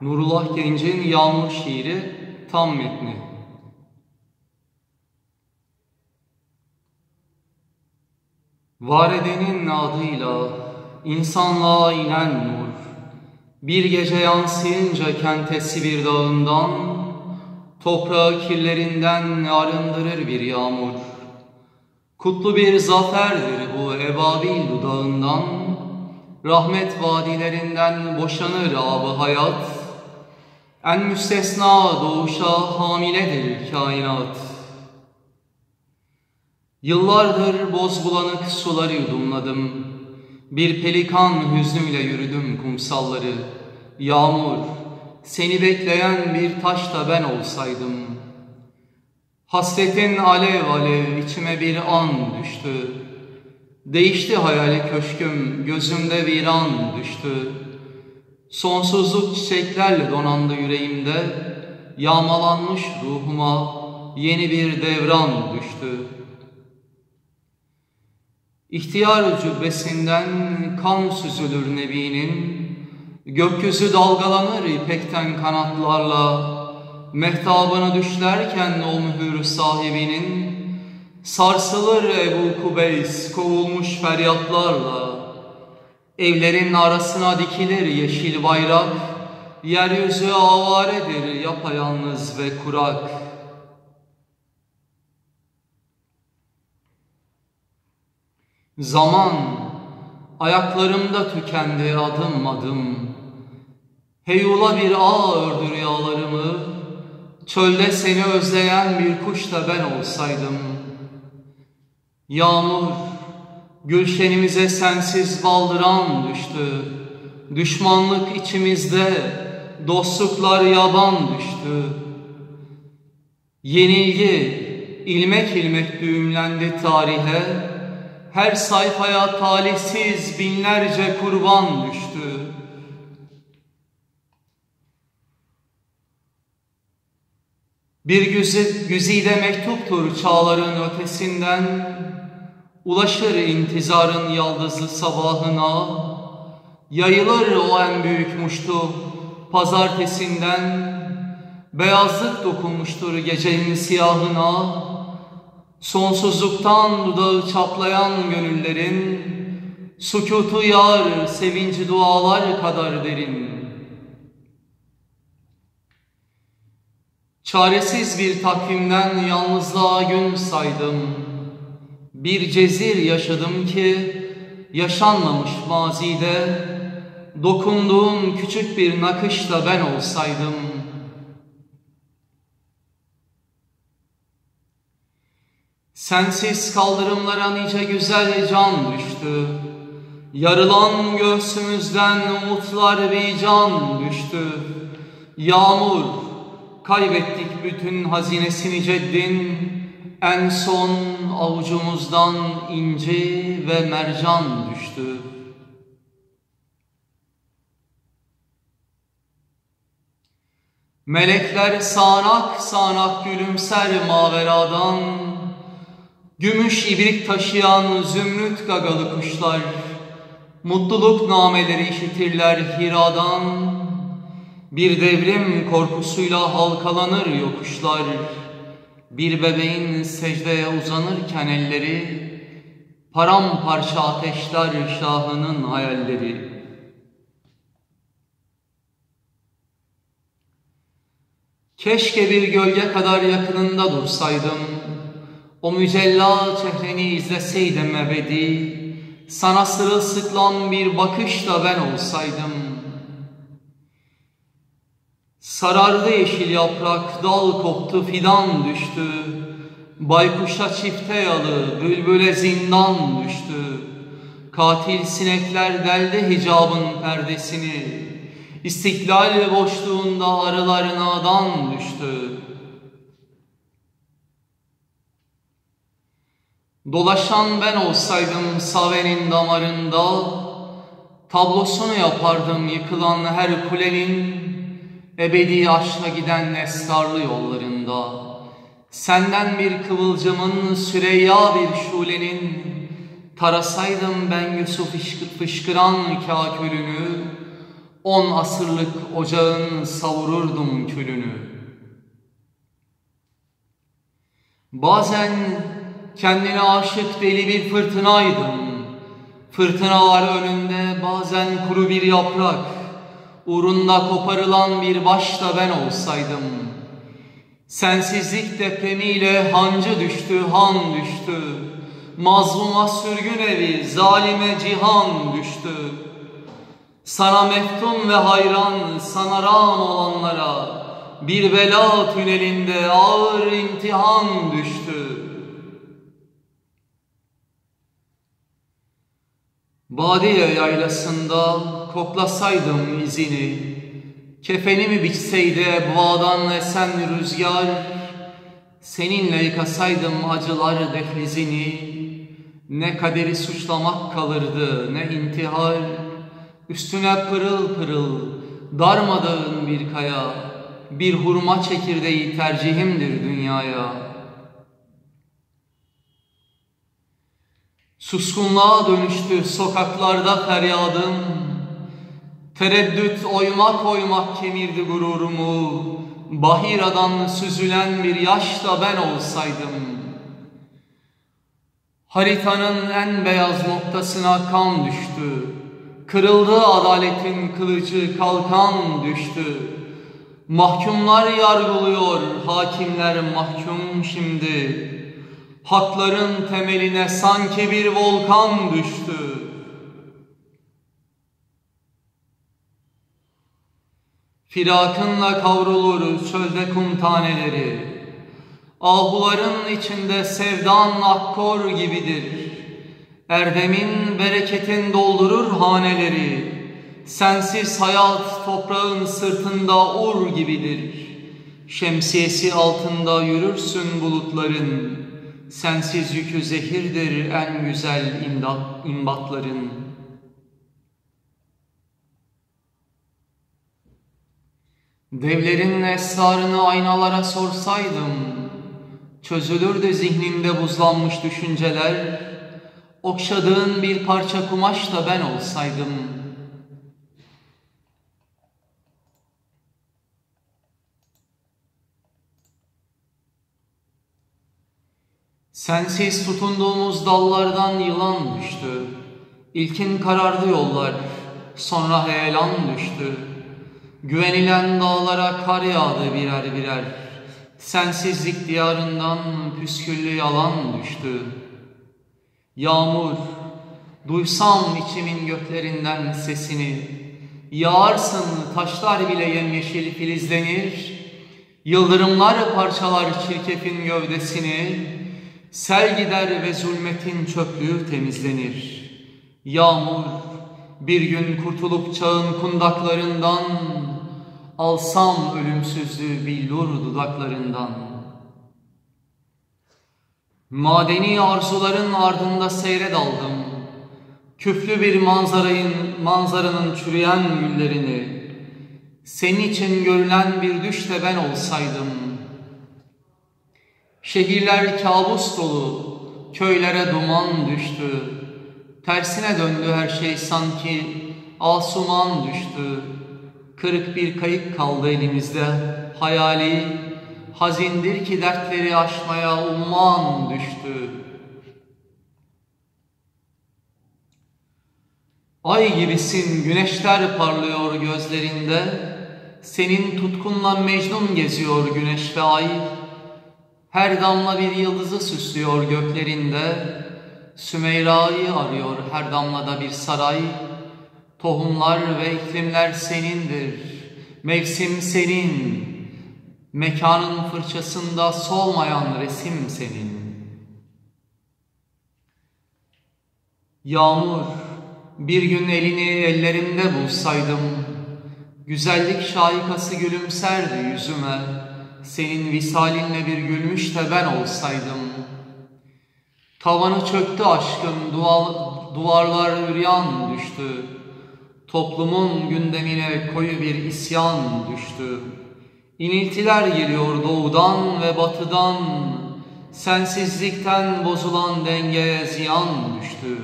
Nurullah Genç'in Yağmur şiiri tam metni. Var edenin adıyla insanlığa inen nur, bir gece yansıyınca kentesi bir dağından, toprağı kirlerinden arındırır bir yağmur. Kutlu bir zaferdir bu ebabil dudağından, rahmet vadilerinden boşanır abı hayat, en müstesna doğuşa hamiledir kainat. Yıllardır boz bulanık suları yudumladım. Bir pelikan hüznüyle yürüdüm kumsalları. Yağmur, seni bekleyen bir taş da ben olsaydım. Hasretin alev alev içime bir an düştü. Değişti hayali köşküm, gözümde viran düştü. Sonsuzluk çiçeklerle donandı yüreğimde. Yağmalanmış ruhuma yeni bir devran düştü. İhtiyar cübbesinden kan süzülür Nebi'nin, Gökyüzü dalgalanır ipekten kanatlarla, Mehtabına düşlerken o mühür sahibinin, Sarsılır Ebu Kubeys kovulmuş feryatlarla, Evlerin arasına dikilir yeşil bayrak, Yeryüzü avaredir yapayalnız ve kurak. Zaman ayaklarımda tükendi adım adım. Heyula bir ağ ördü rüyalarımı, çölde seni özleyen bir kuş da ben olsaydım. Yağmur, gülşenimize sensiz baldıran düştü. Düşmanlık içimizde, dostluklar yaban düştü. Yenilgi ilmek ilmek düğümlendi tarihe, her sayfaya talihsiz binlerce kurban düştü. Bir güzi, güzide mektuptur çağların ötesinden, Ulaşır intizarın yaldızlı sabahına, Yayılır o en büyük muştu pazartesinden, Beyazlık dokunmuştur gecenin siyahına, Sonsuzluktan dudağı çaplayan gönüllerin, Sukutu yar, sevinci dualar kadar derin. Çaresiz bir takvimden yalnızlığa gün saydım. Bir cezir yaşadım ki, yaşanmamış mazide, Dokunduğum küçük bir nakışla ben olsaydım.'' Sensiz kaldırımlara nice güzel can düştü. Yarılan göğsümüzden umutlar bir can düştü. Yağmur, kaybettik bütün hazinesini ceddin. En son avucumuzdan inci ve mercan düştü. Melekler sağanak sağanak gülümser maveradan, Gümüş ibrik taşıyan zümrüt gagalı kuşlar, Mutluluk nameleri işitirler hiradan, Bir devrim korkusuyla halkalanır yokuşlar, Bir bebeğin secdeye uzanırken elleri, Paramparça ateşler şahının hayalleri. Keşke bir gölge kadar yakınında dursaydım, o mücella çehreni izleseydim ebedi, sana sırılsıklam bir bakışla ben olsaydım. Sarardı yeşil yaprak, dal koptu, fidan düştü. Baykuşa çifte yalı, bülbüle zindan düştü. Katil sinekler deldi hicabın perdesini. İstiklal boşluğunda arılarına adan düştü. Dolaşan ben olsaydım Save'nin damarında, Tablosunu yapardım yıkılan her kulenin, Ebedi aşka giden esrarlı yollarında. Senden bir kıvılcımın, Süreyya bir şulenin, Tarasaydım ben Yusuf fışkıran kâkülünü, On asırlık ocağın savururdum külünü. Bazen kendine aşık deli bir fırtınaydım. Fırtınalar önünde bazen kuru bir yaprak, uğrunda koparılan bir baş da ben olsaydım. Sensizlik depremiyle hancı düştü, han düştü. Mazluma sürgün evi, zalime cihan düştü. Sana meftun ve hayran, sana ram olanlara bir bela tünelinde ağır imtihan düştü. Badiye yaylasında koklasaydım izini, Kefenimi biçseydi ebvadan esen rüzgar, Seninle yıkasaydım acılar dehlizini, Ne kaderi suçlamak kalırdı ne intihar, Üstüne pırıl pırıl darmadağın bir kaya, Bir hurma çekirdeği tercihimdir dünyaya.'' Suskunluğa dönüştü sokaklarda feryadım. Tereddüt oymak oymak kemirdi gururumu. Bahiradan süzülen bir yaş da ben olsaydım. Haritanın en beyaz noktasına kan düştü. Kırıldı adaletin kılıcı kalkan düştü. Mahkumlar yargılıyor, hakimler mahkum şimdi. Hakların temeline sanki bir volkan düştü. Firakınla kavrulur çölde kum taneleri. Ahuların içinde sevdan akkor gibidir. Erdemin, bereketin doldurur haneleri. Sensiz hayat toprağın sırtında ur gibidir. Şemsiyesi altında yürürsün bulutların. Sensiz yükü zehirdir en güzel imbatların. Devlerin esrarını aynalara sorsaydım, çözülürdü zihnimde buzlanmış düşünceler, okşadığın bir parça kumaş da ben olsaydım.'' Sensiz tutunduğumuz dallardan yılan düştü. İlkin karardı yollar, sonra heyelan düştü. Güvenilen dağlara kar yağdı birer birer. Sensizlik diyarından püsküllü yalan düştü. Yağmur, duysam içimin göklerinden sesini. Yağarsın taşlar bile yemyeşil filizlenir. Yıldırımlar parçalar çirkefin gövdesini. Sel gider ve zulmetin çöplüğü temizlenir. Yağmur bir gün kurtulup çağın kundaklarından Alsam ölümsüzlüğü billur dudaklarından. Madeni arzuların ardında seyre daldım. Küflü bir manzarayın, manzaranın çürüyen güllerini. Senin için görülen bir düş de ben olsaydım.'' Şehirler kabus dolu, köylere duman düştü. Tersine döndü her şey sanki asuman düştü. Kırık bir kayık kaldı elimizde, hayali, hazindir ki dertleri aşmaya umman düştü. Ay gibisin, güneşler parlıyor gözlerinde, senin tutkunla Mecnun geziyor güneş ve ay, her damla bir yıldızı süslüyor göklerinde, Sümeyra'yı arıyor her damlada bir saray, Tohumlar ve iklimler senindir, mevsim senin, Mekanın fırçasında solmayan resim senin. Yağmur, bir gün elini ellerimde bulsaydım, Güzellik şahikası gülümserdi yüzüme, senin visalinle bir gülmüş de ben olsaydım. Tavanı çöktü aşkın, duvarlar üryan düştü. Toplumun gündemine koyu bir isyan düştü. İniltiler geliyor doğudan ve batıdan, Sensizlikten bozulan dengeye ziyan düştü.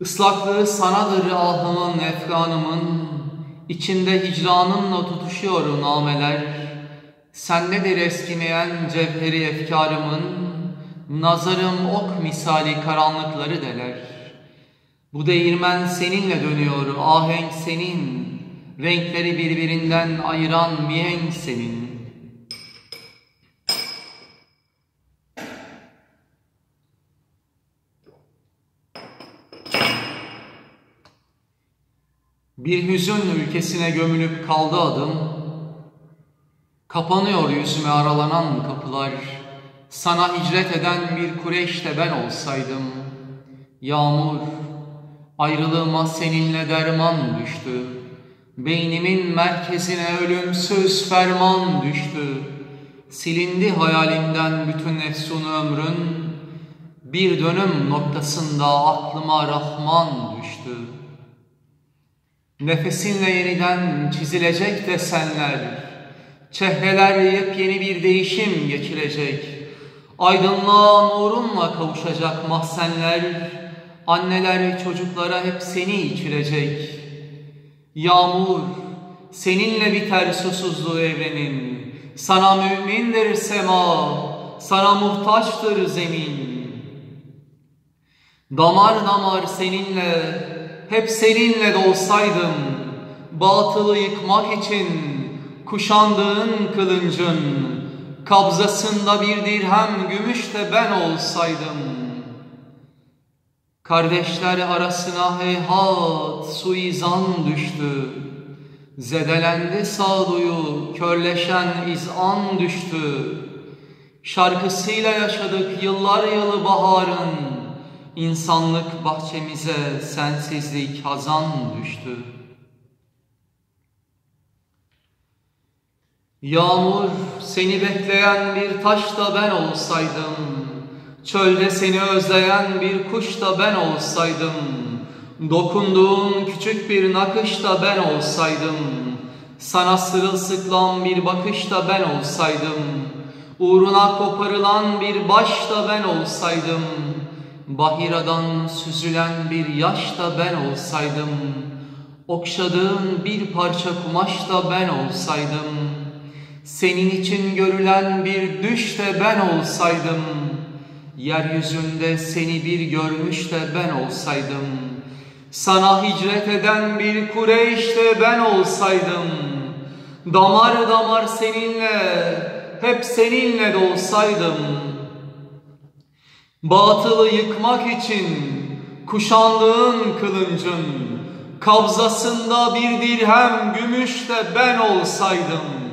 Islaklığı sanadır ahımın, efkanımın, içinde hicranınla tutuşuyor nameler. Sendedir eskimeyen cevheri efkarımın, nazarım ok misali karanlıkları deler. Bu değirmen seninle dönüyor, ahenk senin, renkleri birbirinden ayıran mihenk senin. Bir hüzün ülkesine gömülüp kaldı adım. Kapanıyor yüzüme aralanan kapılar. Sana hicret eden bir Kureyş de ben olsaydım. Yağmur, ayrılığıma seninle derman düştü. Beynimin merkezine ölümsüz ferman düştü. Silindi hayalimden bütün efsun ömrün. Bir dönüm noktasında aklıma Rahman düştü. Nefesinle yeniden çizilecek desenler, çehreler yepyeni bir değişim geçirecek, aydınlığa nurunla kavuşacak mahzenler, anneler çocuklara hep seni içirecek. Yağmur, seninle biter susuzluğu evrenin, sana mümindir sema, sana muhtaçtır zemin. Damar damar seninle, hep seninle de batılı yıkmak için kuşandığın kılıncın, kabzasında bir dirhem gümüş de ben olsaydım. Kardeşler arasına heyhat suizan düştü, zedelendi sağduyu, körleşen izan düştü. Şarkısıyla yaşadık yıllar yılı baharın, İnsanlık bahçemize sensizlik hazan düştü. Yağmur seni bekleyen bir taş da ben olsaydım, Çölde seni özleyen bir kuş da ben olsaydım, Dokunduğun küçük bir nakış da ben olsaydım, Sana sırılsıklam bir bakış da ben olsaydım, Uğruna koparılan bir baş da ben olsaydım, Bahiradan süzülen bir yaş da ben olsaydım, Okşadığın bir parça kumaş da ben olsaydım, Senin için görülen bir düş de ben olsaydım, Yeryüzünde seni bir görmüş de ben olsaydım, Sana hicret eden bir Kureyş de ben olsaydım, Damar damar seninle, hep seninle de olsaydım, Batılı yıkmak için kuşandığın kılıncın kabzasında bir dirhem gümüş de ben olsaydım.